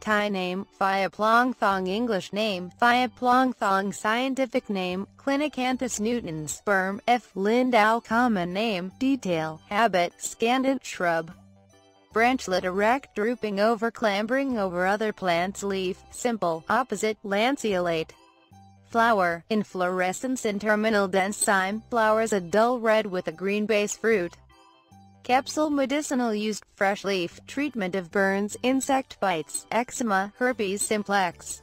Thai name, Thong. English name, Thong. Scientific name, Clinacanthus nutans Sperm, F. Lindau Common name, Detail, Habit, Scandent shrub. Branchlet erect drooping over clambering over other plants leaf, simple, opposite, lanceolate. Flower, inflorescence in terminal dense cyme, flowers a dull red with a green base fruit. Capsule medicinal used, fresh leaf, treatment of burns, insect bites, eczema, herpes simplex.